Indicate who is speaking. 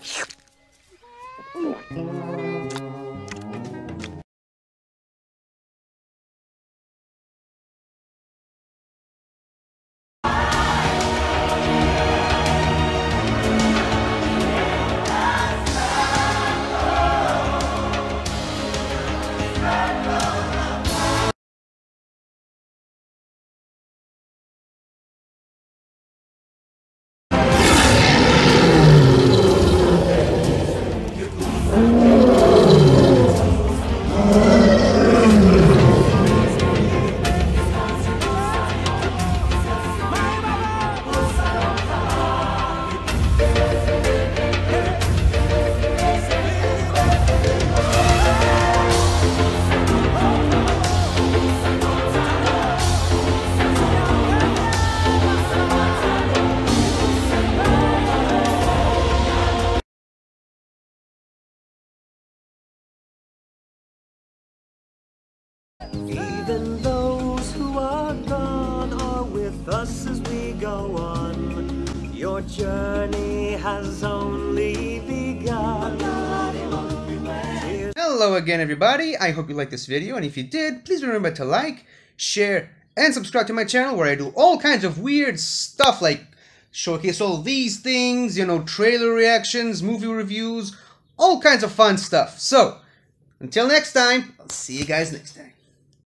Speaker 1: Let's go!
Speaker 2: Even those who are gone are with us as we go on. Your journey has only begun.
Speaker 3: Hello again everybody, I hope you liked this video and if you did, please remember to like, share, and subscribe to my channel where I do all kinds of weird stuff like showcase all these things, you know, trailer reactions, movie reviews, all kinds of fun stuff. So, until next time, I'll see you guys next time.